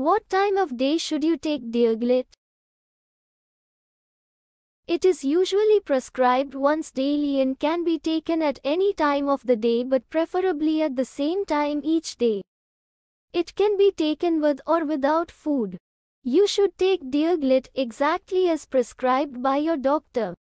What time of day should you take Diaglit? It is usually prescribed once daily and can be taken at any time of the day but preferably at the same time each day. It can be taken with or without food. You should take Diaglit exactly as prescribed by your doctor.